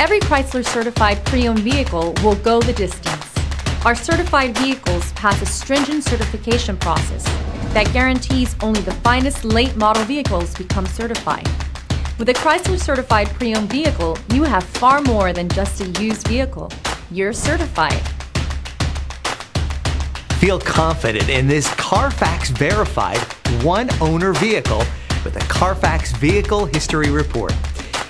Every Chrysler certified pre owned vehicle will go the distance. Our certified vehicles pass a stringent certification process that guarantees only the finest late model vehicles become certified. With a Chrysler certified pre owned vehicle, you have far more than just a used vehicle. You're certified. Feel confident in this Carfax verified one owner vehicle with a Carfax Vehicle History Report.